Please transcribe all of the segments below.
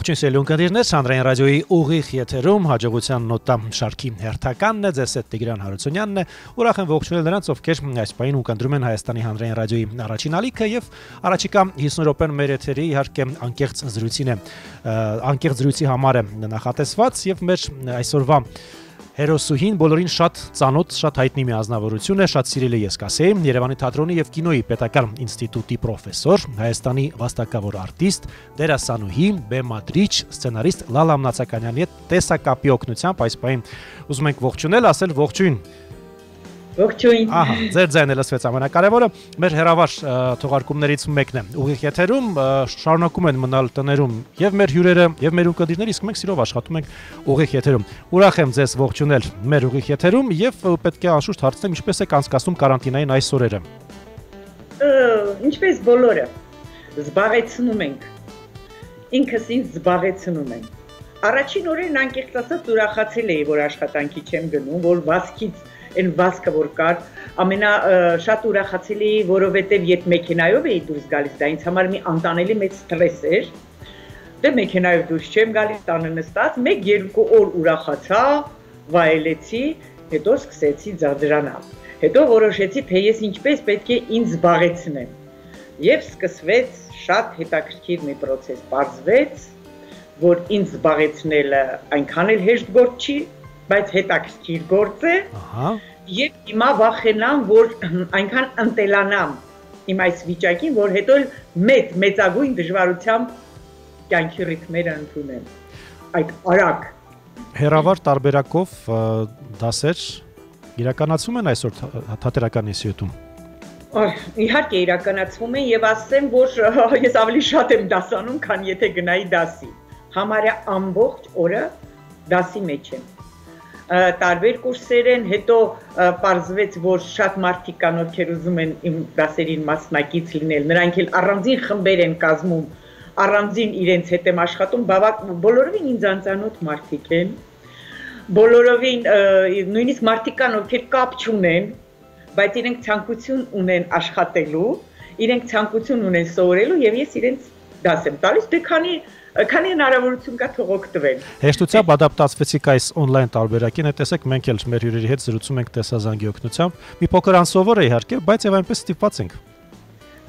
Ողջույն սելուն կնդիրներ, Սանդրային ռադիոյի ուղիղ եթերում հաջողության նոտա շարքի հերթականն է, ձեզ հետ Տիգրան Հարությունյանն է։ Ուրախ եմ ողջունել նրանց, ովքեր այս պահին ուկնդրում են Հայաստանի հանրային ռադիոյի առաջին ալիքը եւ առաջիկա 50 րոպեն մեր եթերի իհարկե անկեղծ զրույցին է, անկեղծ զրույցի համար է նախատեսված եւ մեր այսօրվա Հերոսուհին բոլորին շատ ծանոթ, շատ հայտնի մի ազնվորություն է, շատ սիրելի ես կասեի, Երևանի թատրոնի եւ կինոյի պետական ինստիտուտի պրոֆեսոր, Հայաստանի վաստակավոր արտիստ, դերասանուհի, բեմադրիչ, սցենարիստ Լալա Մնացականյանի հետ տեսակապի օգնությամբ այս պայն ուզում ենք ողջունել, ասել ողջույն Ողջույն։ Ահա, ձեր ձայնը լսվեց ամենակարևորը։ Մեր հերավար թողարկումներից մեկն է։ Ուղիղ եթերում շարունակում են մնալ տներում եւ մեր հյուրերը եւ մեր ուկադիրները, իսկ մենք սիրով աշխատում ենք ուղիղ եթերում։ Ուրախ եմ ձեզ ողջունել մեր ուղիղ եթերում եւ պետք է անշուշտ հարցնեմ ինչպես եք անցկացնում կարանտինային այս օրերը։ Ինչպես բոլորը զբաղեցնում ենք։ Ինքս ինձ զբաղեցնում եմ։ Առաջին օրերն անկեղծ ասած ուրախացել էի, որ աշխատանքի չեմ գնում, որ վասկից այն վասկը որ կար, ամենա շատ ուրախացել էի, որովհետև երբ մեքենայով էի դուրս գալիս, դա ինձ համար մի անտանելի մեծ ստրես էր։ Դե մեքենայով դուրս չեմ գալիս, տանը նստած, 1-2 օր ուրախացա, վայելեցի, հետո սկսեցի ձադրանալ։ Հետո որոշեցի, թե ես ինչպես պետք է ինձ զբաղեցնեմ։ Եվ սկսվեց շատ հետաքրքիր մի process, բարձվեց, որ ինձ զբաղեցնելը այնքան էլ հեշտ գործ չի, բայց հետաքրքիր գործ է։ Ահա։ Եվ հիմա վախենամ, որ այնքան ընտելանամ իմ այս վիճակին, որ հետո մեծ մեծագույն դժվարությամբ կյանքի ռիթմերը ընդունեմ։ Այդ արագ հերավար տարբերակով դասեր իրականացում են այսօր թատերական ինստիտուտում։ Իհարկե իրականացվում են եւ ասեմ, որ ես ավելի շատ եմ դասանում, քան եթե գնայի դասի։ Համարյա ամբողջ օրը դասի մեջ եմ տարբեր կուրսեր են, հետո պարզվեց, որ շատ մարդիկ կան, ովքեր ուզում են իմ դասերին մասնակից լինել, նրանք էլ առանձին խմբեր են կազմում, առանձին իրենց հետ եմ աշխատում, բավակ բոլորովին ինձ անծանոթ մարդիկ են, բոլորովին նույնիսկ մարդիկ կան, ովքեր կապ չունեն, բայց իրենք ցանկություն ունեն աշխատելու, իրենք ցանկություն ունեն սովորելու եւ ես իրենց դաս եմ տալիս, դե քանի քանի հնարավորություն կա թող օգտվեն։ Հեշտությամբ ադապտացվեցիք այս on-line տարբերակին, այդ տեսեք մենք էլ մեր հյուրերի հետ զրուցում ենք տեսազանգի օգնությամբ։ Մի փոքր անսովոր է իհարկե, բայց եւ այնպես ստիպված ենք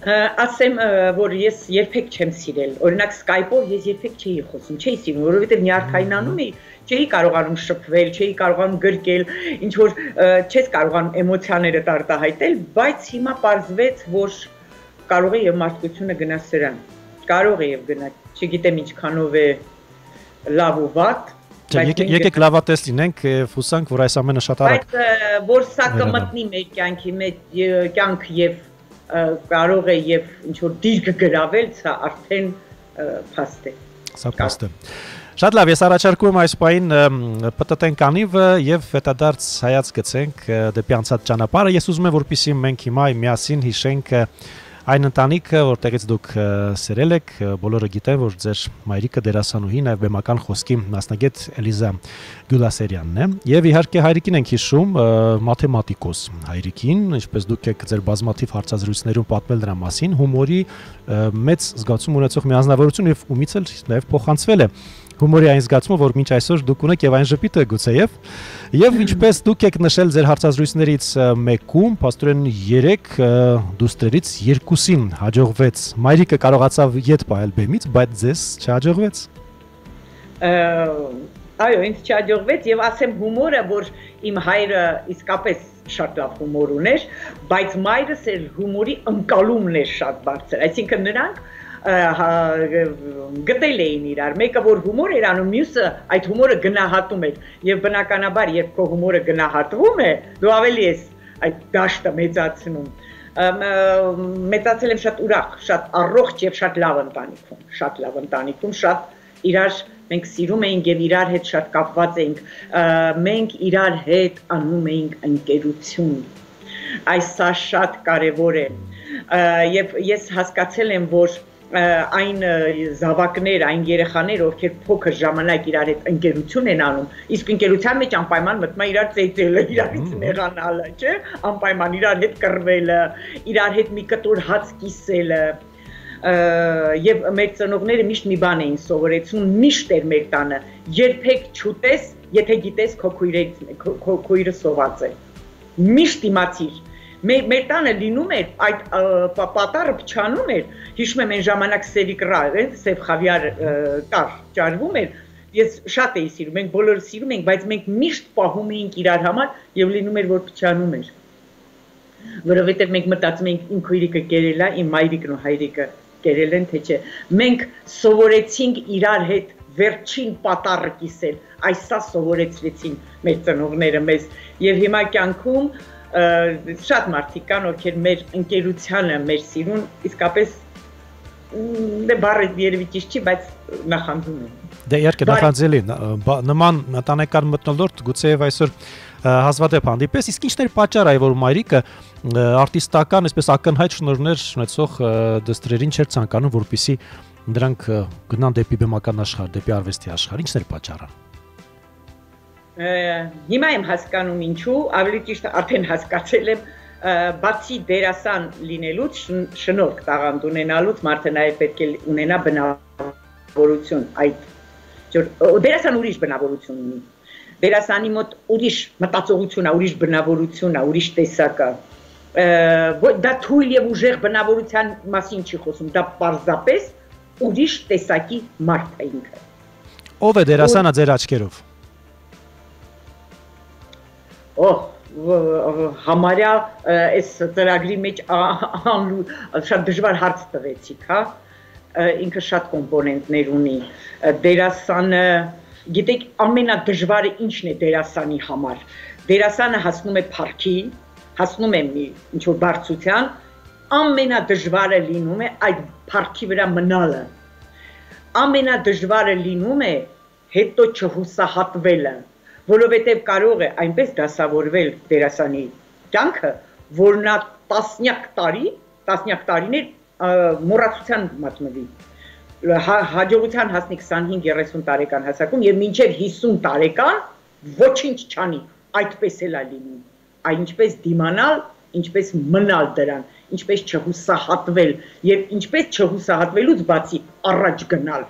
ասեմ որ ես երբեք չեմ սիրել օրինակ Skype-ով ես երբեք չէի խոսում չէի սիրում որովհետև նյարդայնանում էի չէի կարողանում շփվել չէի կարողանում գրկել ինչ որ չես կարողանում էմոցիաները արտահայտել բայց հիմա պարզվեց որ կարող է եւ մարդկությունը գնա սրան կարող է եւ գնա չգիտեմ ինչքանով է լավ ու վատ Եկեք լավատես լինենք, ֆուսանք, որ այս ամենը շատ արագ։ Բայց որ սա կմտնի մեր կյանքի մեջ կյանք եւ կարող է եւ ինչ որ դիրք գրավել, սա արդեն փաստ է։ Սա փաստ է։ Շատ լավ, ես առաջարկում այս պայն պտտենք անիվը եւ հետադարձ հայաց գցենք դեպի անցած ճանապարհը։ Ես ուզում եմ որպեսզի մենք հիմա միասին հիշենք Այն ընտանիքը, որտեղից դուք սերել եք, բոլորը գիտեն, որ ձեր մայրիկը դերասանուհի, նաև բեմական խոսքի մասնագետ Էլիզա Գյուլասերյանն է։ Եվ իհարկե հայրիկին ենք հիշում, մաթեմատիկոս հայրիկին, ինչպես դուք եք ձեր բազմաթիվ հարցազրույցներում պատմել դրա մասին, հումորի մեծ զգացում ունեցող մի անznավորություն եւ ումից էլ նաև փոխանցվել է հումորի այն զգացումը, որ մինչ այսօր դուք ունեք եւ այն ժպիտը գուցեև եւ ինչպես դուք եք նշել ձեր հարցազրույցներից մեկում, աստորեն 3 դուստրերից երկուսին հաջողվեց։ Մայրիկը կարողացավ յետ պահել բեմից, բայց ձեզ չհաջողվեց։ Այո, ինձ չհաջողվեց եւ ասեմ հումորը, որ իմ հայրը իսկապես շատ լավ հումոր ուներ, բայց մայրս էլ հումորի ընկալումն էր շատ բարձր։ Այսինքն նրանք գտել էին իրար։ Մեկը որ հումոր էր անում, մյուսը այդ հումորը գնահատում էր։ Եվ բնականաբար, երբ քո հումորը գնահատվում է, դու ավելի ես այդ դաշտը մեծացնում մեծացել եմ շատ ուրախ, շատ առողջ եւ շատ լավ ընտանիքում, շատ լավ ընտանիքում, շատ իրար մենք սիրում էինք եւ իրար հետ շատ կապված էինք։ Մենք իրար հետ անում էինք ընկերություն։ Այս սա շատ կարեւոր է։ Եվ ես հասկացել եմ, որ այն զավակներ, այն երեխաներ, ովքեր փոքր ժամանակ իրար հետ ընկերություն են անում, իսկ ընկերության մեջ անպայման մտնում է իրար ծեծելը, իրարից նեղանալը, չէ՞, անպայման իրար հետ կռվելը, իրար հետ մի կտոր հաց կիսելը, եւ մեր ծնողները միշտ մի բան էին սովորեցնում, միշտ էր մեր տանը. երբեք չուտես, եթե գիտես քո քույրը քո քույրը սոված է։ Միշտ իմացիր մեր մեր տանը լինում էր այդ պատառը փչանում էր հիշում եմ այն ժամանակ սևիկրա է սև խավիար կար ճարվում էր ես շատ էի սիրում մենք բոլորը սիրում ենք բայց մենք միշտ պահում էինք իրար համար եւ լինում էր որ փչանում էր որովհետեւ մենք մտածում էինք իմ քույրիկը կերելա իմ մայրիկն ու հայրիկը կերել են թե չէ մենք սովորեցինք իրար հետ վերջին պատառը կիսել այսա սովորեցրեցին մեր ծնողները մեզ եւ հիմա կյանքում շատ մարդիկ կան, ովքեր մեր ընկերությանը մեր սիրուն իսկապես դե բառը երևի ճիշտ չի, բայց նախանձում են։ Դե իհարկե նախանձելի նման ընտանեկան մտնոլորտ գուցեև այսօր հազվադեպ հանդիպես, իսկ ինչն էր պատճառը, որ մայրիկը արտիստական, այսպես ակնհայտ շնորհներ ունեցող դստրերին չէր ցանկանում, որպիսի նրանք գնան դեպի բեմական աշխարհ, դեպի արվեստի աշխարհ։ Ինչն էր պատճառը հիմա եմ հասկանում ինչու, ավելի ճիշտ արդեն հասկացել եմ, բացի դերասան լինելուց, շնորհք տաղանդ ունենալուց մարդը նաև պետք է ունենա բնավորություն այդ դերասան ուրիշ բնավորություն ունի։ Դերասանի մոտ ուրիշ մտածողություն է, ուրիշ բնավորություն է, ուրիշ տեսակ է։ Դա թույլ եւ ուժեղ բնավորության մասին չի խոսում, դա պարզապես ուրիշ տեսակի մարդ է ինքը։ Ո՞վ է դերասանը ձեր աչքերով համարյա այս ծրագրի մեջ շատ դժվար հարց տվեցիք, հա։ Ինքը շատ կոմպոնենտներ ունի։ Դերասանը, գիտեք, ամենադժվարը ինչն է դերասանի համար։ Դերասանը հասնում է парքի, հասնում է մի ինչ որ բարձության, ամենադժվարը լինում է այդ парքի վրա մնալը։ Ամենադժվարը լինում է հետո չհուսահատվելը որովհետև կարող է այնպես դասավորվել դերասանի կյանքը, որ նա տասնյակ տարի, տասնյակ տարիներ մոռացության մատնվի հա, հաջողության հասնի 25-30 տարեկան հասակում եւ մինչեւ 50 տարեկան ոչինչ չանի այդպես էլ է լինում այ ինչպես դիմանալ ինչպես մնալ դրան ինչպես չհուսահատվել եւ ինչպես չհուսահատվելուց բացի առաջ գնալ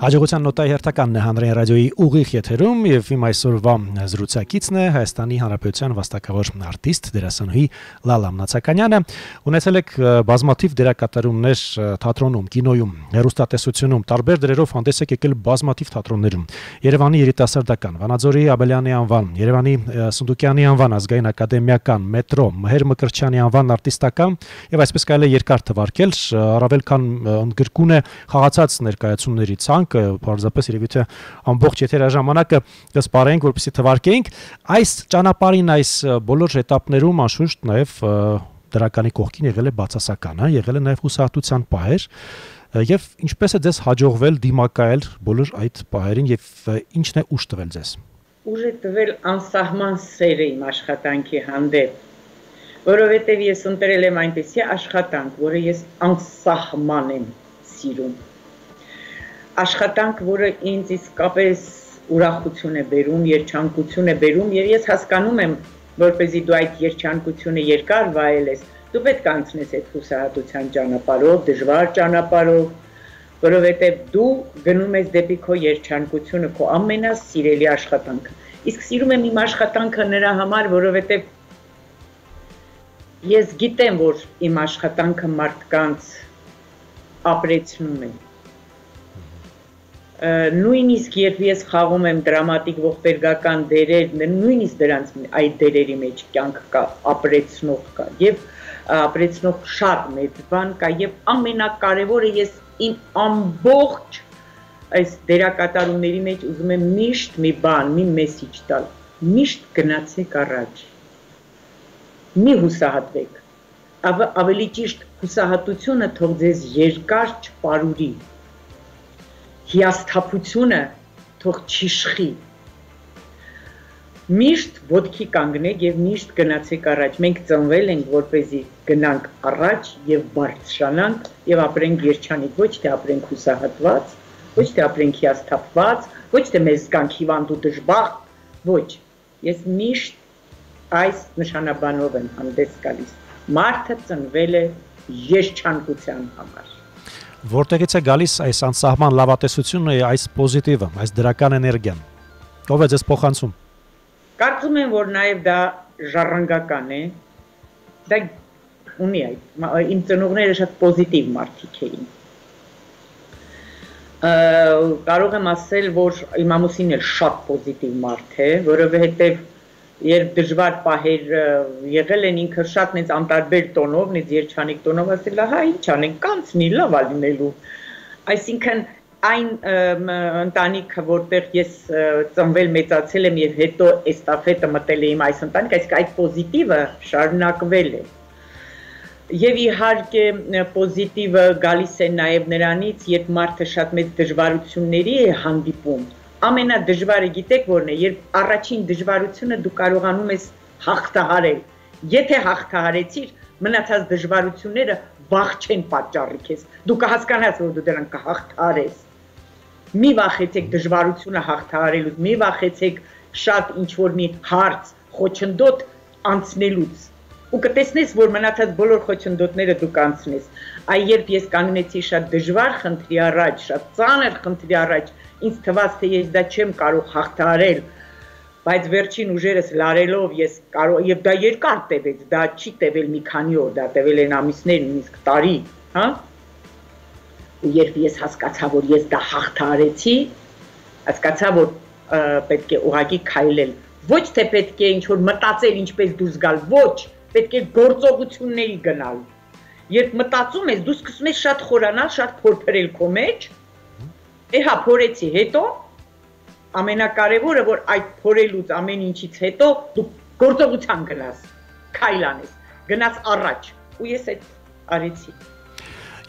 Հաջողության նոտայի հերթականն է հանրային ռադիոյի ուղիղ եթերում եւ իմ այսօրվա զրուցակիցն է Հայաստանի Հանրապետության վաստակավոր արտիստ դերասանուհի Լալա Մնացականյանը։ Ունեցել եք բազմաթիվ դերակատարումներ թատրոնում, կինոյում, հեռուստատեսությունում, տարբեր դերերով հանդես եք եկել բազմաթիվ թատրոններում։ Երևանի երիտասարդական, Վանաձորի Աբելյանի անվան, Երևանի Սունդուկյանի անվան ազգային ակադեմիական, մետրո, Մհեր Մկրտչյանի անվան արտիստական եւ այսպես կարելի է երկար թվարկել, առավել քան ընդգրկուն է խաղացած ներկայացումների ցանկը, բարձրապես իրավիք թե ամբողջ եթերաժամանակը կսպարենք, որպեսզի թվարկեինք այս ճանապարհին, այս բոլոր этаպներում անշուշտ նաև դրականի կողքին եղել է բացասական, հա, եղել է նաև հուսահատության պահեր եւ ինչպես է ձեզ հաջողվել դիմակայել բոլոր այդ պահերին եւ ինչն է ուշ տվել ձեզ։ Ուժը տվել անսահման սերը իմ աշխատանքի հանդեպ որովհետև ես ընտրել եմ այնպեսի աշխատանք, որը ես անսահման եմ սիրում աշխատանք, որը ինձ իսկապես ուրախություն է բերում, երջանկություն է բերում եւ ես հասկանում եմ, որպեսզի դու այդ երջանկությունը երկար վայելես, դու պետք է անցնես այդ հուսահատության ճանապարհով, դժվար ճանապարհով, որովհետեւ դու գնում ես դեպի քո երջանկությունը, քո ամենասիրելի աշխատանքը։ Իսկ սիրում եմ իմ աշխատանքը նրա համար, որովհետեւ ես գիտեմ, որ իմ աշխատանքը մարդկանց ապրեցնում է նույնիսկ երբ ես խաղում եմ դրամատիկ ողբերգական դերեր, նույնիսկ դրանց այդ դերերի մեջ կյանք կա, ապրեցնող կա եւ ապրեցնող շատ մեծ բան կա եւ ամենակարևորը ես իմ ամբողջ այս դերակատարումների մեջ ուզում եմ միշտ մի բան, մի մեսիջ տալ։ Միշտ գնացեք առաջ։ Մի հուսահատվեք։ Ավելի ճիշտ հուսահատությունը թող ձեզ երկար չպարուրի հիասթափությունը թող չիշխի միշտ ոդքի կանգնեք եւ միշտ գնացեք առաջ։ Մենք ծնվել ենք, որպեսզի գնանք առաջ եւ բարձրանանք եւ ապրենք երջանիկ, ոչ թե ապրենք հուսահատված, ոչ թե ապրենք հիասթափված, ոչ թե մեզ կանք հիվանդ ու դժբախտ, ոչ։ Ես միշտ այս նշանաբանով եմ հանդես գալիս։ Մարդը ծնվել է երջանկության համար Որտեղից է գալիս այս անսահման լավատեսությունը, այս պոզիտիվը, այս դրական էներգիան։ Ո՞վ է ձեզ փոխանցում։ Կարծում եմ, որ նաև դա ժառանգական է։ Դա ունի այդ իմ ծնողները շատ պոզիտիվ մարդիկ էին կարող եմ ասել, որ իմ ամուսինն էլ շատ պոզիտիվ մարդ է, որովհետև երբ դժվար պահեր եղել են ինքը շատ նենց անտարբեր տոնով, նենց երջանիկ տոնով ասել, հա ինչ անենք, կանցնի, լավ է լինելու։ Այսինքն այն ընտանիքը, որտեղ ես ծնվել մեծացել եմ եւ հետո էստաֆետը մտել եմ այս ընտանիք, այսինքն այդ պոզիտիվը շարունակվել է։ Եվ իհարկե պոզիտիվը գալիս է նաև նրանից, երբ մարդը շատ մեծ դժվարությունների է հանդիպում։ Ամենադժվարը գիտեք որն է, երբ առաջին դժվարությունը դու կարողանում ես հաղթահարել։ Եթե հաղթահարեցիր, մնացած դժվարությունները վախ չեն պատճառի քեզ։ Դու կհասկանաս, որ դու դրանք կհաղթահարես։ Մի վախեցեք դժվարությունը հաղթահարելուց, մի վախեցեք շատ ինչ որ մի հարց, խոչընդոտ անցնելուց ու կտեսնես, որ մնացած բոլոր խոչընդոտները դու կանցնես։ Այ երբ ես կանգնեցի շատ դժվար խնդրի առաջ, շատ ծանր խնդրի առաջ, ինձ թվաց, թե ես դա չեմ կարող հաղթահարել, բայց վերջին ուժերս լարելով ես կարող եւ դա երկար տևեց, դա չի տևել մի քանի օր, դա տևել են ամիսներ, նույնիսկ տարի, հա? Ու երբ ես հասկացա, որ ես դա հաղթահարեցի, հասկացա, որ պետք է ուղակի քայլել։ Ոչ թե պետք է ինչ որ մտածել ինչպես դուրս գալ, ոչ, պետք է գործողությունների գնալ։ Երբ մտածում ես, դու սկսում ես շատ խորանալ, շատ փորփրել քո մեջ, էհա փորեցի, հետո ամենակարևորը որ այդ փորելուց ամեն ինչից հետո դու գործողության գնաս, քայլ անես, գնաս առաջ։ Ու ես այդ արեցի։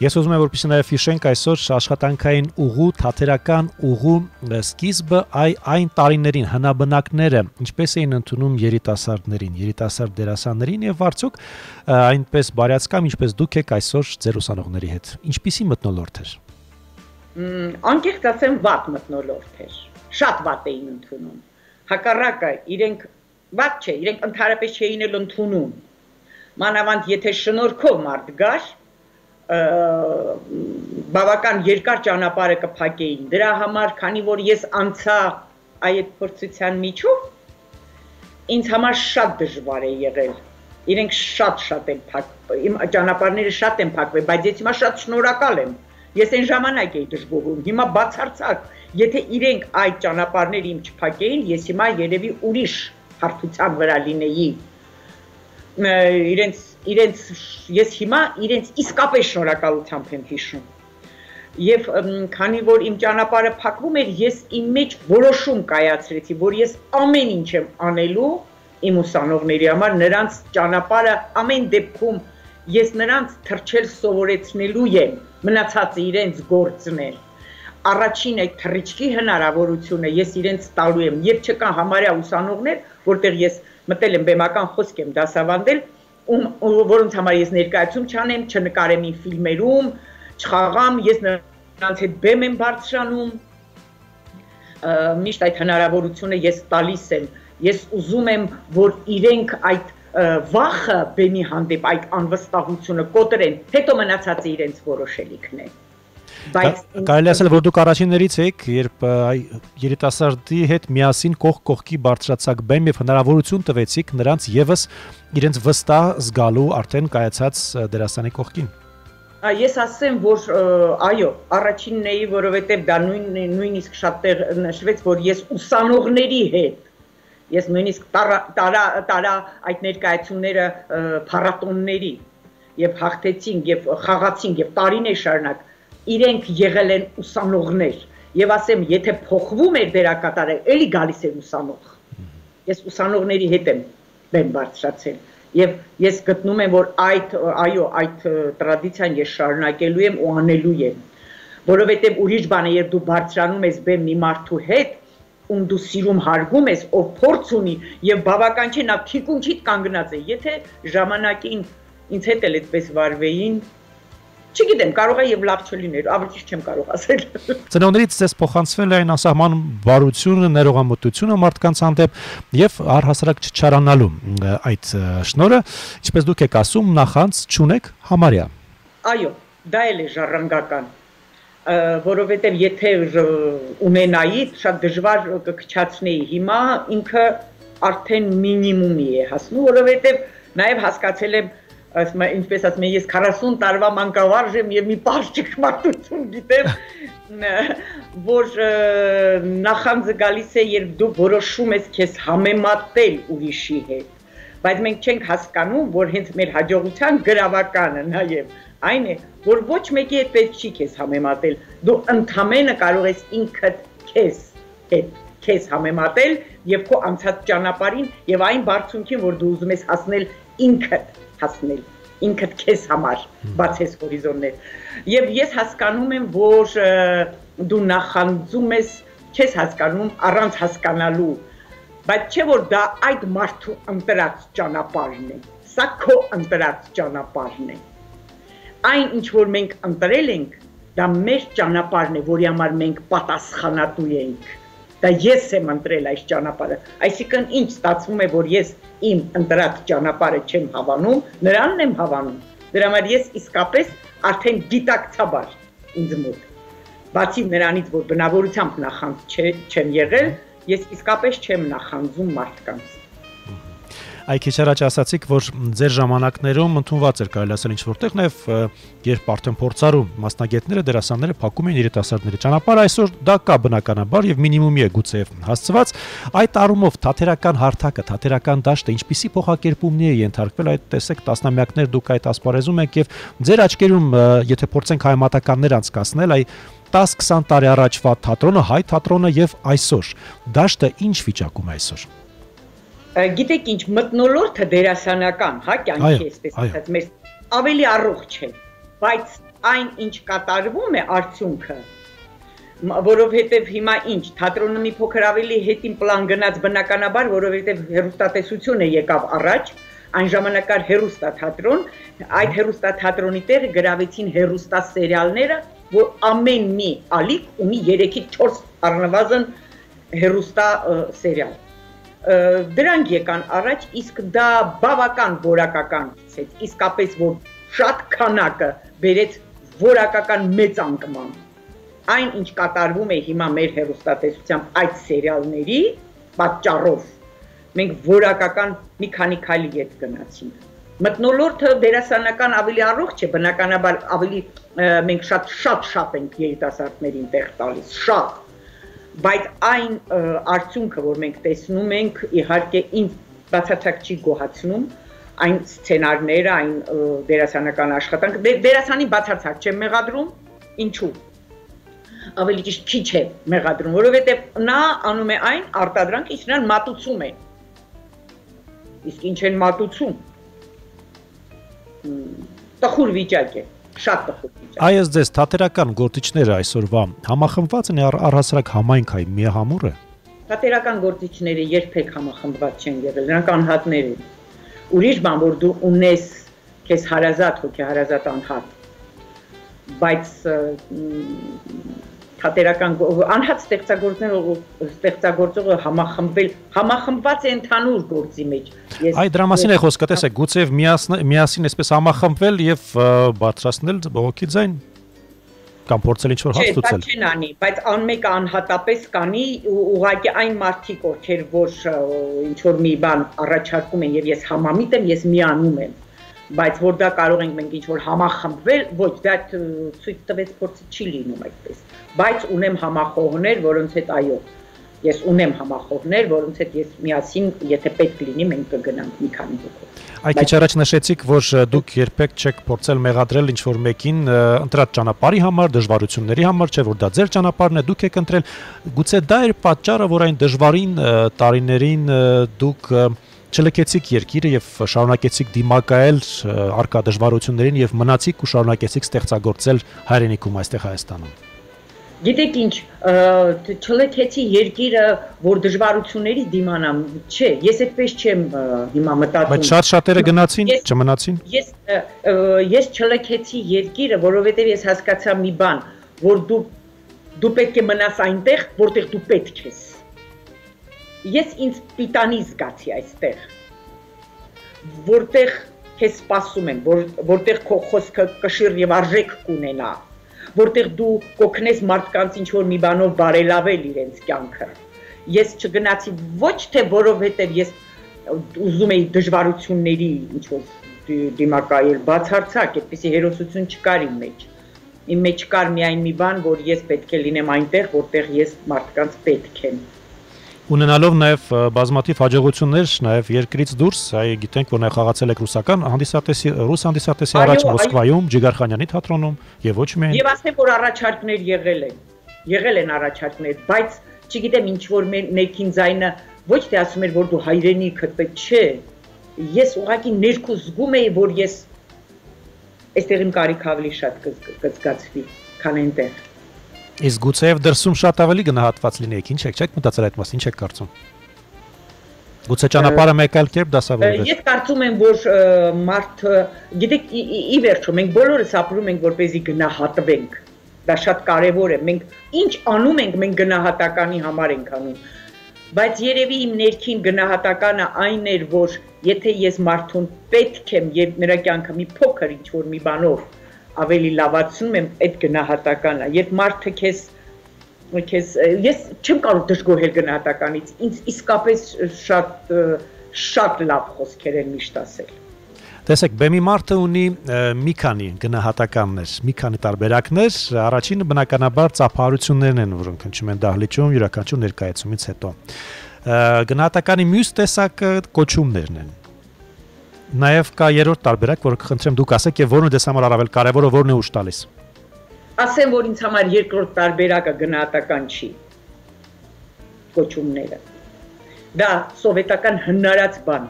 Ես ուզում եմ որպեսզի նաև հիշենք այսօր աշխատանքային ուղու, թատերական ուղու սկիզբը այ այն տարիներին հնաբնակները ինչպես էին ընդունում երիտասարդներին, երիտասարդ դերասաններին եւ արդյոք այնպես բարյացկամ ինչպես դուք եք այսօր ձեր ուսանողների հետ։ Ինչպիսի մտնոլորտ էր։ Անկեղծ ասեմ, վատ մտնոլորտ էր։ Շատ վատ էին ընդունում։ Հակառակը իրենք վատ չէ, իրենք ընդհանրապես չէին էլ ընդունում։ Մանավանդ եթե շնորհքով մարդ գար, բավական երկար ճանապարհը կփակեին։ Դրա համար, քանի որ ես անցա այդ փորձության միջով, ինձ համար շատ դժվար է եղել։ Իրենք շատ-շատ են փակ, իմ ճանապարհները շատ են փակվել, բայց ես հիմա շատ շնորհակալ եմ։ Ես այն ժամանակ էի դժգոհում։ Հիմա բացարձակ, եթե իրենք այդ ճանապարհները իմ չփակեին, ես հիմա երևի ուրիշ հարթության վրա լինեի իրենց իրենց ես հիմա իրենց իսկապես շնորհակալությամբ եմ հիշում եւ քանի որ իմ ճանապարհը փակվում էր ես իմ մեջ որոշում կայացրեցի որ ես ամեն ինչ եմ անելու իմ ուսանողների համար նրանց ճանապարհը ամեն դեպքում ես նրանց թրջել սովորեցնելու եմ մնացածը իրենց գործն է առաջին այդ թռիչքի հնարավորությունը ես իրենց տալու եմ եւ չկան համարյա ուսանողներ որտեղ ես մտել եմ բեմական խոսք եմ դասավանդել, ում որոնց համար ես ներկայացում չանեմ, չնկարեմ իմ ֆիլմերում, չխաղամ, ես նրանց հետ բեմ եմ բարձրանում։ Միշտ այդ հնարավորությունը ես տալիս եմ։ Ես ուզում եմ, որ իրենք այդ վախը բեմի հանդեպ այդ անվստահությունը կոտրեն, հետո մնացածը իրենց որոշելիքն է բայց կարելի ասել որ դուք առաջիններից եք երբ երիտասարդի հետ միասին կողք կողքի բարձրացակ բեմ եւ հնարավորություն տվեցիք նրանց եւս իրենց վստահ զգալու արդեն կայացած դերասանի կողքին Ես ասեմ, որ այո, առաջինն էի, որովհետև դա նույն նույնիսկ շատ նշվեց, որ ես ուսանողների հետ ես նույնիսկ տարա տարա տարա այդ ներկայացումները փառատոնների եւ հաղթեցինք եւ խաղացինք եւ տարիներ շարունակ իրենք եղել են ուսանողներ եւ ասեմ եթե փոխվում էր դերակատարը էլի գալիս էր ուսանող ես ուսանողների հետ եմ բեմ բարձրացել եւ ես գտնում եմ որ այդ այո այդ տրադիցիան ես շարունակելու եմ ու անելու եմ որովհետեւ ուրիշ բան է երբ դու բարձրանում ես բեմ մի մարդու հետ ում դու սիրում հարգում ես ով փորձ ունի եւ բավական չէ նա թիկունքիդ կանգնած է եթե ժամանակին ինձ հետ էլ այդպես վարվեին Չգիտեմ, կարող է եւ լավ չլիներ, ավելի չեմ կարող ասել։ Ծնողներից ձեզ փոխանցվել է այն ասահման բարությունը, ներողամտությունը մարդկանց հանդեպ եւ առհասարակ չչարանալու այդ շնորը, ինչպես դուք եք ասում, նախանց ճունեք համարյա։ Այո, դա էլ է ժառանգական։ որովհետև եթե ունենայի, շատ դժվար կքչացնեի։ Հիմա ինքը արդեն մինիմումի է հասնում, որովհետև նաև հասկացել եմ ասում եմ ինչպես ասում եմ ես 40 տարվա մանկավարժ եմ եւ մի բարձ ճշմարտություն գիտեմ որ նախանձը գալիս է երբ դու որոշում ես քեզ համեմատել ուրիշի հետ բայց մենք չենք հասկանում որ հենց մեր հաջողության գրավականը նաեւ այն է որ ոչ մեկի հետ պետք չի քեզ համեմատել դու ընդամենը կարող ես ինքդ քեզ հետ քեզ համեմատել եւ քո անցած ճանապարհին եւ այն բարձունքին որ դու ուզում ես հասնել ինքդ հասնել ինքդ քեզ համար բացես հորիզոններ եւ ես հասկանում եմ որ դու նախանձում ես քեզ հասկանում առանց հասկանալու բայց չէ որ դա այդ մարդու ընտրած ճանապարհն է սա քո ընտրած ճանապարհն է այն ինչ որ մենք ընտրել ենք դա մեր ճանապարհն է որի համար մենք պատասխանատու ենք դա ես եմ ընտրել այս ճանապարհը այսինքն ինչ ստացվում է որ ես իմ ընտրած ճանապարհը չեմ հավանում նրանն եմ հավանում դրա համար ես իսկապես արդեն գիտակցաբար ինձ մոտ բացի նրանից որ բնավորությամբ նախանձ չեմ եղել ես իսկապես չեմ նախանձում մարդկանց Այ քիչ առաջ ասացիք, որ ձեր ժամանակներում ընդունված էր կարելի ասել ինչ որտեղ նաև երբ արդեն փորձարու մասնագետները, դերասանները փակում էին երիտասարդների ճանապարհը, այսօր դա կա բնականաբար եւ մինիմումի է գուցե հասցված։ Այդ առումով թաթերական հարթակը, թաթերական դաշտը ինչպիսի փոխակերպումնի է ենթարկվել, այդ տեսեք տասնամյակներ դուք այդ ասպարեզում եք եւ ձեր աչքերում եթե փորձենք հայմատականներ անցկացնել, այ 10-20 տարի առաջվա թատրոնը, հայ թատրոնը եւ այսօր դաշտը ինչ վիճակում է այսօր գիտեք ինչ մտնոլորտը դերասանական, հա, կյանքի էսպես ասած, մեր ավելի առողջ է, բայց այն ինչ կատարվում է արդյունքը որովհետև հիմա ինչ թատրոնը մի փոքր ավելի հետին պլան գնաց բնականաբար, որովհետև հերոստատեսությունը եկավ առաջ, այն ժամանակ կար հերոստա թատրոն, այդ հերոստա թատրոնի տեղը գրավեցին հերոստա սերիալները, որ ամեն մի ալիք ունի 3-ից 4 առնվազն հերոստա սերիալ դրանք եկան առաջ, իսկ դա բավական որակական է, իսկապես որ շատ քանակը բերեց որակական մեծ անկման։ Այն ինչ կատարվում է հիմա մեր հերոստատեսությամբ այդ սերիալների պատճառով մենք որակական մի քանի քայլ ետ գնացինք։ Մտնոլորտը դերասանական ավելի առողջ է, բնականաբար ավելի մենք շատ շատ շատ ենք երիտասարդներին տեղ տալիս, շատ բայց այն արդյունքը, որ մենք տեսնում ենք, իհարկե ինձ բացարձակ չի գոհացնում այն սցենարները, այն դերասանական աշխատանքը, դե, դերասանի բացարձակ չեմ մեղադրում, ինչու։ Ավելի ճիշտ քիչ է մեղադրում, որովհետև նա անում է այն արտադրանք, իսկ նրան մատուցում է։ Իսկ ինչ են մատուցում։ Տխուր վիճակ է շատ տխուր։ Այս ձեզ թատերական գործիչները այսօրվա համախմբված են առհասարակ համայնքային միահամուռը։ Թատերական գործիչները երբեք համախմբված չեն եղել, նրանք անհատներ են։ Ուրիշ բան, որ դու ունես քեզ հարազատ հոգեհարազատ անհատ, բայց թատերական անհատ ստեղծագործները ստեղծագործողը համախմբվել համախմբված է ընդհանուր գործի մեջ. Ես Այ դրա մասին է խոսքը տեսեք գուցեև միասին այսպես համախմբվել եւ բարձրացնել բողոքի ձայն կամ փորձել ինչ-որ հաս ցուցել։ Չէ, չեն անի, բայց անմեկը անհատապես կանի ուղղակի այն մարդիկ, ովքեր որ ինչ որ մի բան առաջարկում են եւ ես համամիտ եմ, ես միանում եմ բայց որ դա կարող ենք մենք ինչ որ համախմբվել, ոչ, դա ցույց տվեց փորձը չի լինում այդպես բայց ունեմ համախոհներ, որոնց հետ այո, ես ունեմ համախոհներ, որոնց հետ ես միասին, եթե պետք լինի, մենք կգնանք մի քանի հոգով։ Այ քիչ առաջ նշեցիք, որ դուք երբեք չեք փորձել մեղադրել ինչ որ մեկին ընտրած ճանապարհի համար, դժվարությունների համար, չէ՞ որ դա ձեր ճանապարհն է, դուք եք ընտրել։ Գուցե դա էր պատճառը, որ այն դժվարին տարիներին դուք չլքեցիք երկիրը եւ շարունակեցիք դիմակայել արկա դժվարություններին եւ մնացիք ու շարունակեցիք ստեղծագործել հայրենիքում այստեղ Հայաստանում։ Գիտեք ինչ, չլքեցի երկիրը, որ դժվարությունների դիմանամ, չէ, ես այդպես չեմ հիմա մտածում։ Բայց շատ շատերը գնացին, չմնացին։ Ես ես չլքեցի երկիրը, որովհետև ես հասկացա մի բան, որ դու դու պետք է մնաս այնտեղ, որտեղ դու պետք ես։ Ես ինձ պիտանի զգացի այստեղ, որտեղ քեզ սպասում են, որ որտեղ քո խոսքը կշիռ եւ արժեք կունենա որտեղ դու կօգնես մարդկանց ինչ որ մի բանով բարելավել իրենց կյանքը։ Ես չգնացի ոչ թե որովհետև ես ուզում էի դժվարությունների ինչ որ դիմակայել բացարձակ, այդպեսի հերոսություն չկար իմ մեջ։ Իմ մեջ կար միայն մի բան, որ ես պետք է լինեմ այնտեղ, որտեղ ես մարդկանց պետք եմ ունենալով նաև բազմաթիվ հաջողություններ նաև երկրից դուրս, այ գիտենք որ նաև խաղացել եք ռուսական հանդիսատեսի ռուս հանդիսատեսի առաջ Մոսկվայում, Ջիգարխանյանի թատրոնում եւ ոչ միայն Եվ ասեմ որ առաջարկներ եղել են։ Եղել են առաջարկներ, բայց չգիտեմ ինչ որ ներքին ձայնը ոչ թե ասում էր որ դու հայրենիքդ պետք չէ։ Ես ուղղակի ներքու զգում էի որ ես այստեղ իմ կարիք ավելի շատ կզգացվի, քան այնտեղ։ Իսկ գուցեև դրսում շատ ավելի գնահատված լինեիք, ինչ եք, չեք մտածել այդ մասին, ինչ եք կարծում։ Գուցե ճանապարհը մեկ այլ կերպ դասավորվեր։ Ես կարծում եմ, որ մարդը, գիտեք, ի վերջո մենք բոլորս ապրում ենք, որպեսզի գնահատվենք։ Դա շատ կարևոր է։ Մենք ինչ անում ենք, մենք գնահատականի համար ենք անում։ Բայց երևի իմ ներքին գնահատականը այն էր, որ եթե ես մարդուն պետք եմ եւ նրա կյանքը մի փոքր ինչ որ մի բանով ավելի լավացնում եմ այդ գնահատականը։ Երբ մարդը քեզ քեզ ես չեմ կարող դժգոհել գնահատականից։ Ինձ իսկապես շատ շատ լավ խոսքեր են միշտ ասել։ Տեսեք, բեմի մարդը ունի մի քանի գնահատականներ, մի քանի տարբերակներ։ Առաջինը բնականաբար ծափարություններն են, որոնք հնչում են դահլիճում յուրաքանչյուր ներկայացումից հետո։ Գնահատականի մյուս տեսակը կոչումներն են Նաև կա երրորդ տարբերակ, որը կխնդրեմ դուք ասեք եւ որն է դες համար առավել կարեւորը, որն է ուշ տալիս։ Ասեմ, որ ինձ համար երկրորդ տարբերակը գնահատական չի։ Կոչումները։ Դա սովետական հնարած բան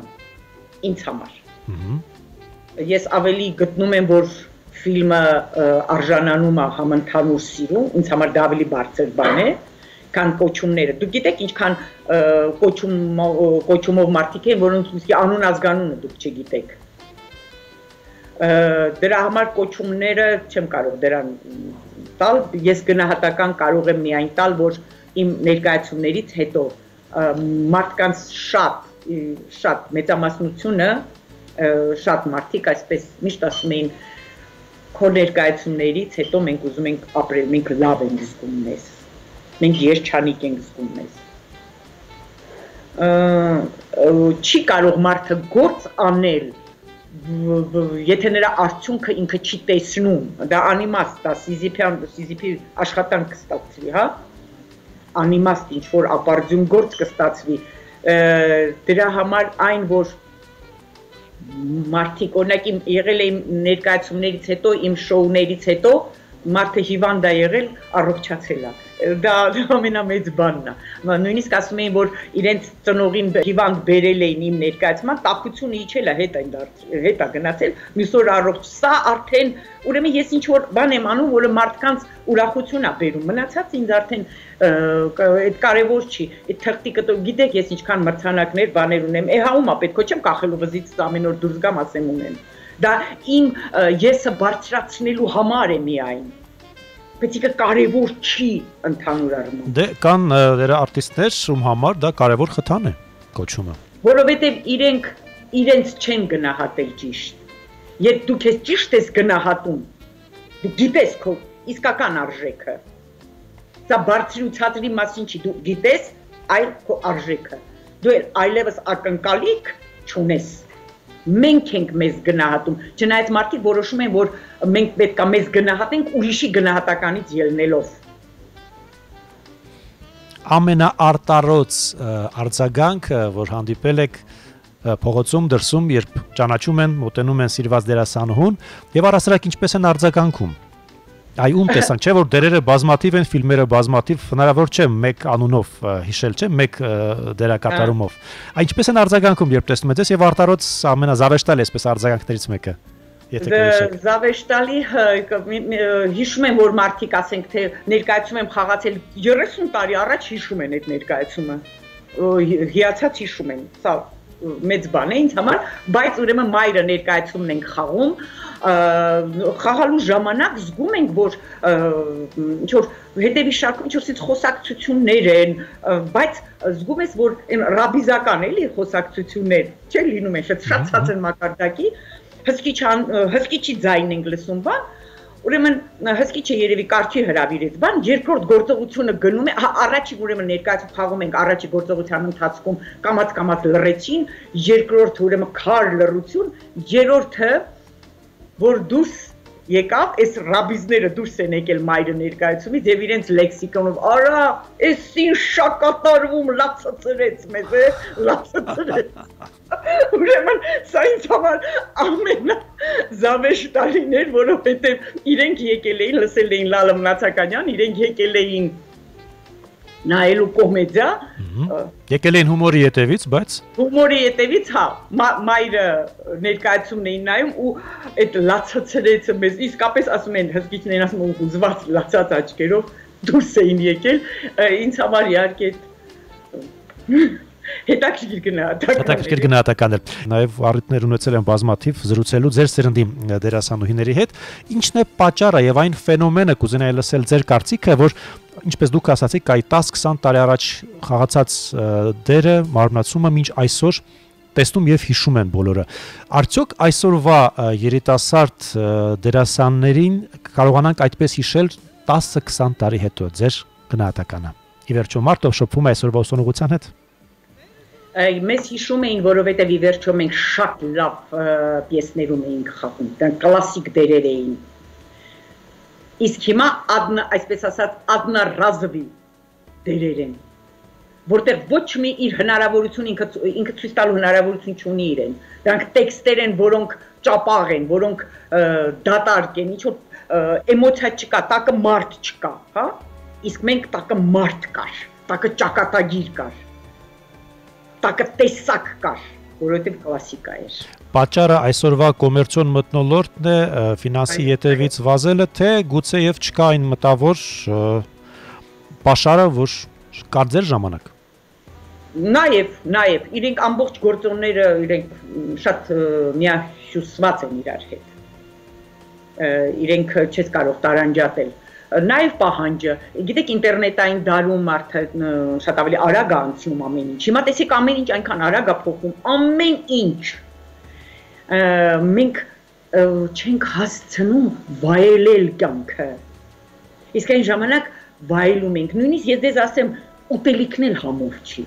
ինձ համար։ Ես ավելի գտնում եմ, որ ֆիլմը արժանանում է համընդհանուր սիրուն, ինձ համար դա ավելի բարձր բան է, քան կոչումները։ Դուք գիտեք ինչքան կոչում կոչումով մարդիկ են, որոնց իսկի անուն ազգանունը դուք չգիտեք։ Դրա համար կոչումները չեմ կարող դրան տալ, ես գնահատական կարող եմ միայն տալ, որ իմ ներկայացումներից հետո մարդկանց շատ շատ մեծամասնությունը շատ մարդիկ այսպես միշտ ասում էին քո ներկայացումներից հետո մենք ուզում ենք ապրել, մենք լավ ենք զգում մեզ մենք երջանիկ ենք զգում մեզ չի կարող մարդը գործ անել եթե նրա արդյունքը ինքը չի տեսնում դա անիմաստ է սիզիփյան սիզիփի աշխատանք կստացվի հա անիմաստ ինչ որ ապարդյուն գործ կստացվի դրա համար այն որ մարդիկ օրինակ իմ եղել է իմ ներկայացումներից հետո իմ շոուներից հետո մարդը հիվանդ է եղել առողջացել է դա ամենամեծ բանն է։ Նույնիսկ ասում էին, որ իրենց ծնողին հիվանդ բերել էին իմ ներկայացման, տախությունը իջել է, հետ այն հետ է գնացել, մյուս օր առողջ։ Սա արդեն ուրեմն ես ինչ որ բան եմ անում, որը մարդկանց ուրախություն է բերում։ Մնացած ինձ արդեն այդ կարևոր չի։ Այդ թղթիկը գիտեք ես ինչքան մրցանակներ, բաներ ունեմ։ Է հաումա պետք է չեմ կախելու վզից ամեն օր դուրս գամ ասեմ ունեմ։ Դա իմ եսը բարձրացնելու համար է միայն բայց իքը կարևոր չի ընդհանուր առմամբ։ Դե կան դրա արտիստներ, ում համար դա կարևոր խթան է կոչումը։ Որովհետև իրենք իրենց չեն գնահատել ճիշտ։ Երբ դու քեզ ճիշտ ես գնահատում, դու գիտես քո իսկական արժեքը։ Սա բարձրացածի մասին չի, դու գիտես այլ քո արժեքը։ Դու այլևս ակնկալիք չունես մենք ենք մեզ գնահատում։ Չնայած մարդիկ որոշում են, որ մենք պետքա մեզ գնահատենք ուրիշի գնահատականից ելնելով։ Ամենաարտարոց արձագանքը, որ հանդիպել եք փողոցում դրսում, երբ ճանաչում են, մոտենում են սիրված դերասանուհուն, եւ առասարակ ինչպես են արձագանքում Այ ում տեսան, չէ՞ որ դերերը բազմատիվ են, ֆիլմերը բազմատիվ, հնարավոր չէ մեկ անունով հիշել, չէ՞, մեկ դերակատարումով։ Այ ինչպես են արձագանքում, երբ տեսնում ես եւ արտարոց ամենազավեշտալի այսպես արձագանքներից մեկը։ Եթե կհիշեք։ Զավեշտալի հիշում եմ, որ մարդիկ ասենք թե ներկայացում եմ խաղացել 30 տարի առաջ հիշում են այդ ներկայացումը։ Հիացած հիշում են։ Սա մեծ բան է ինձ համար, բայց ուրեմն մայրը ներկայացումն ենք խաղում, խաղալու ժամանակ զգում ենք, որ ինչ որ հետևի շարքում ինչ որ խոսակցություններ են, բայց զգում ես, որ այն ռաբիզական էլի խոսակցություններ, չէ՞ լինում են շատ շատ ցած են մակարդակի, հսկիչ հսկիչի ձայն ենք լսում, բա Ուրեմն հսկի չէ երևի կարճի հրավիրեց։ Բան երկրորդ գործողությունը գնում է, հա, առաջի ուրեմն ներկայացում խաղում ենք առաջի գործողության ընթացքում կամած կամած լռեցին, երկրորդը ուրեմն քար լռություն, երրորդը որ դուրս եկավ, այս ռաբիզները դուրս են եկել մայրը ներկայացումից եւ իրենց լեքսիկոնով արա, այս ինչ շակատարվում լացածրեց մեզ է, լացածրեց։ Ուրեմն սա ինձ համար ամենա զավեշ տարիներ, որովհետեւ իրենք եկել էին, լսել էին Լալը Մնացականյան, իրենք եկել էին նայելու կոմեդիա եկել են հումորի ետևից, բայց հումորի ետևից հա մայրը ներկայացումն էին նայում ու այդ լացացրեցը մեզ իսկապես ասում են հսկիչներն ասում են ուզված լացած աչքերով դուրս էին եկել ինձ համար իհարկե հետաքրքիր գնահատական հետաքրքիր գնահատական էր նաև առիթներ ունեցել են բազմաթիվ զրուցելու ձեր սերնդի դերասանուհիների հետ ինչն է պատճառը եւ այն ֆենոմենը կուզենայի լսել ձեր կարծիքը որ ինչպես դուք ասացիք, կայ 10-20 տարի առաջ խաղացած դերը մարմնացումը մինչ այսօր տեսնում եւ հիշում են բոլորը։ Արդյոք այսօրվա երիտասարդ դերասաններին կարողանանք այդպես հիշել 10-20 տարի հետո ձեր գնահատականը։ Ի վերջո մարտով շփվում է այսօրվա ուսանողության հետ մեզ հիշում էին, որովհետև ի վերջո մենք շատ լավ պիեսներում էինք խաղում, դա կլասիկ դերեր էին Իսկ հիմա ադնա, այսպես ասած, ադնարազվի դերեր են որտեղ ոչ մի իր հնարավորություն ինքը ինքը ցույց տալու հնարավորություն չունի իրեն։ Դրանք տեքստեր են, որոնք ճապաղ են, որոնք դատարկ են, ինչ որ էմոցիա չկա, տակը մարդ չկա, հա? Իսկ մենք տակը մարդ կար, տակը ճակատագիր կար։ Տակը տեսակ կար, որովհետև կլասիկա էր պատճառը այսօրվա կոմերցիոն մտնոլորտն է ֆինանսի յետևից վազելը, թե գուցե եւ չկա այն մտավոր pašարը, որ կար ձեր ժամանակ։ Նաեւ, նաեւ իրենք ամբողջ գործոնները իրենք շատ միահյուսված են իրար հետ։ Իրենք չես կարող տարանջատել նաև պահանջը գիտեք ինտերնետային դարում մարդը շատ ավելի արագ է անցնում ամեն ինչ հիմա տեսեք ամեն ինչ այնքան արագ է փոխվում ամեն ինչ մենք չենք հասցնում վայելել կյանքը։ Իսկ այն ժամանակ վայելում ենք։ Նույնիսկ ես դες ասեմ, ուտելիքն էլ համով չի։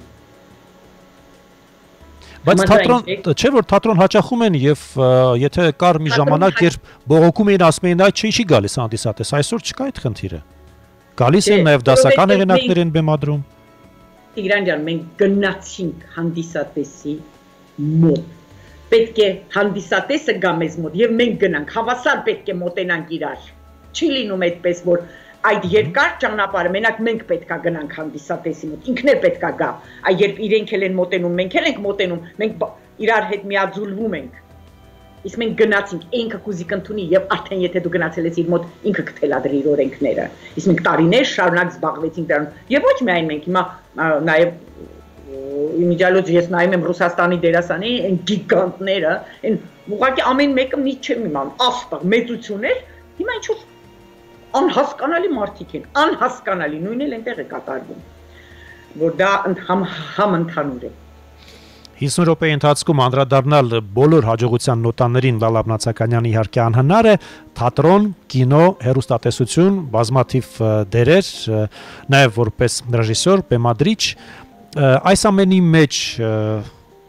Բայց թատրոն, չէ՞ որ թատրոն հաճախում են եւ եթե կար մի ժամանակ, երբ բողոքում էին ասում էին, այդ չի չի գալիս հանդիսատես, այսօր չկա այդ խնդիրը։ Գալիս են նաեւ դասական հեղինակներ են բեմադրում։ Տիգրան ջան, մենք գնացինք հանդիսատեսի մոտ պետք է հանդիսատեսը գա մեզ մոտ եւ մենք գնանք հավասար պետք է մոտենանք իրար չի լինում այդպես որ այդ երկար ճանապարհը մենակ մենք պետքա գնանք հանդիսատեսի մոտ ինքն էլ պետքա գա այ երբ իրենք էլ են մոտենում մենք էլ ենք մոտենում մենք իրար հետ միաձուլվում ենք իսկ մենք գնացինք ինքը կուզի կընդունի եւ արդեն եթե դու գնացել ես իր մոտ ինքը կթելադրի իր օրենքները իսկ մենք տարիներ շարունակ զբաղվեցինք դրանով եւ ոչ միայն մենք հիմա նաեւ իմիջիալոց ես նայում եմ Ռուսաստանի դերասանի այն գիգանտները, այն ուղղակի ամեն մեկը մի չեմ իմանում, աստղ, մեծություններ, հիմա ինչ որ անհասկանալի մարդիկ են, անհասկանալի, նույնն էլ այնտեղ է կատարվում, որ դա համ համ ընդհանուր է։ 50 րոպեի ընթացքում անդրադառնալ բոլոր հաջողության նոտաներին Լալաբնացականյանի իհարկե անհնար է. թատրոն, կինո, հերոստատեսություն, բազմաթիվ դերեր, նաև որպես ռեժիսոր, բեմադրիչ, այս ամենի մեջ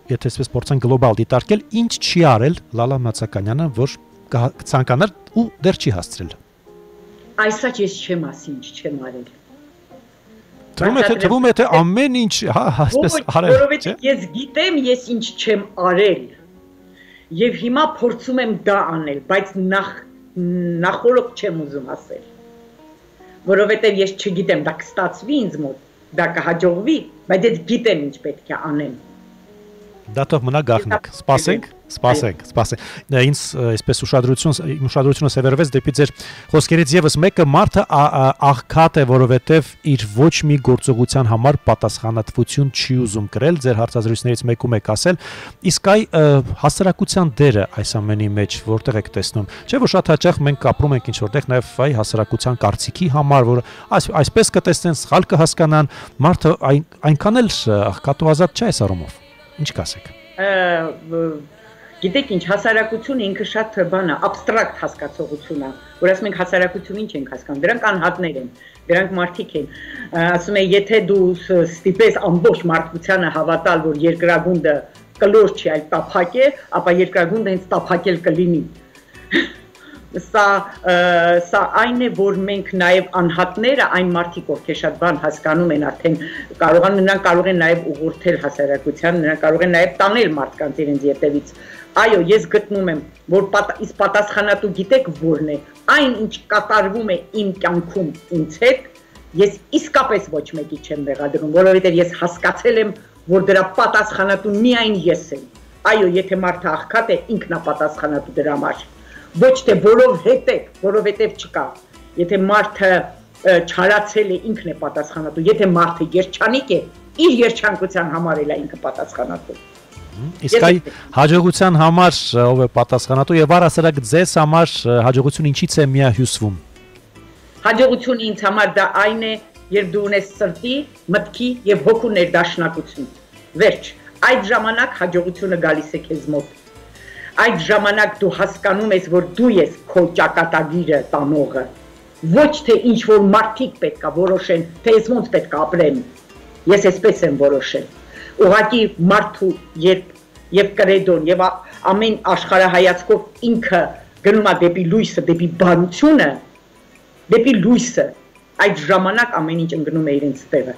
եթե այսպես փորձենք գլոբալ դիտարկել, ինչ չի արել Լալա Մացականյանը, որ կցանկանար ու դեռ չի հասցրել։ Այսօր ես չեմ ասի ինչ չեմ արել։ Թվում է թե թվում է թե ամեն ինչ հա այսպես արել։ Որովհետեւ ես գիտեմ ես ինչ չեմ արել։ Եվ հիմա փորձում եմ դա անել, բայց նախ նախորդ չեմ ուզում ասել։ Որովհետեւ ես չգիտեմ, դա կստացվի ինձ մոտ դա կհաջողվի, բայց ես գիտեմ ինչ պետք է անեմ։ Դա թող մնա գախնիկ։ Սպասենք, սպասենք, սպասենք։ Ինձ այսպես ուշադրություն ուշադրությունը սևեռվեց դեպի ձեր խոսքերից եւս մեկը մարդը աղքատ է, որովհետեւ իր ոչ մի գործողության համար պատասխանատվություն չի ուզում կրել։ Ձեր հարցազրույցներից մեկում եք ասել, իսկ այ հասարակության դերը այս ամենի մեջ որտեղ եք տեսնում։ Չէ՞ որ շատ հաճախ մենք ապրում ենք ինչ որտեղ նաեւ այ հասարակության կարծիքի համար, որ այս այսպես կտեսնեն, սխալ կհասկանան, մարդը այն այնքան էլ աղքատ ու ազատ չէ այս առումով։ Ինչ կասեք։ Գիտեք ինչ, հասարակությունը ինքը շատ բան է, абստրակտ հասկացողություն է, որ ասում ենք հասարակությունը ինչ ենք հասկանում, դրանք անհատներ են, դրանք մարդիկ են։ Ասում են, եթե դու ստիպես ամբողջ մարդկությանը հավատալ, որ երկրագունդը կլոր չի, այլ տափակ է, ապա երկրագունդը հենց տափակել կլինի սա սա այն է որ մենք նաև անհատները այն մարդիկ ովքեր շատ բան հասկանում են արդեն կարող են նրանք կարող են նաև ուղղորդել հասարակության նրանք կարող են նաև տանել մարդկանց իրենց յետևից այո ես գտնում եմ որ իսկ պատասխանատու գիտեք որն է այն ինչ կատարվում է իմ կյանքում ինձ հետ ես իսկապես ոչ մեկի չեմ մեղադրում որովհետև ես հասկացել եմ որ դրա պատասխանատուն միայն ես եմ այո եթե մարդը աղքատ է ինքնա պատասխանատու դրա համար ոչ թե որովհետև, որովհետև չկա։ Եթե մարդը չարացել է ինքն է պատասխանատու, եթե մարդը երջանիկ է, իր երջանկության համար էլ է ինքը պատասխանատու։ Իսկ այ հաջողության համար ով է պատասխանատու եւ առասարակ ձեզ համար հաջողություն ինչից է միահյուսվում։ Հաջողությունը ինձ համար դա այն է, երբ դու ունես սրտի, մտքի եւ հոգու ներդաշնակություն։ Վերջ, այդ ժամանակ հաջողությունը գալիս է քեզ մոտ այդ ժամանակ դու հասկանում ես, որ դու ես քո ճակատագիրը տանողը։ Ոչ թե ինչ որ մարդիկ պետքա որոշեն, թե ես ոնց պետք է ապրեմ։ Ես այսպես եմ որոշել։ Ուղղակի մարդու երբ եւ կրեդոն եւ ամեն աշխարհայացքով ինքը գնում է դեպի լույսը, դեպի բարությունը, դեպի լույսը, այդ ժամանակ ամեն ինչ ընկնում է իրենց տեղը։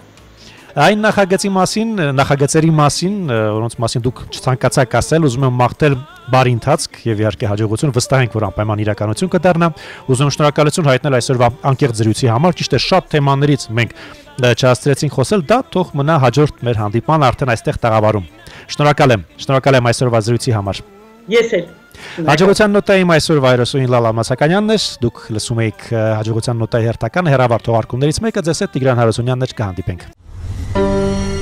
Այն նախագծի մասին, նախագծերի մասին, որոնց մասին դուք չցանկացաք ասել, ուզում եմ մաղթել բարի ընթացք եւ իհարկե հաջողություն, վստահ ենք, որ անպայման իրականություն կդառնա։ Ուզում եմ շնորհակալություն հայտնել այսօրվա անկեղծ զրույցի համար, ճիշտ է, շատ թեմաներից մենք չհասցրեցինք խոսել, դա թող մնա հաջորդ մեր հանդիպման արդեն այստեղ տաղավարում։ Շնորհակալ եմ, շնորհակալ եմ այսօրվա զրույցի համար։ Ես էլ Հաջողության նոտայում այսօր վայրոսուին Լալա Մասականյանն էր։ Դուք լսում եք հաջողության նոտայի հերթական հերավար թողարկումներից մեկը, ձեզ հետ Տիգրան Հարությունյանն էր կհանդիպենք։ Música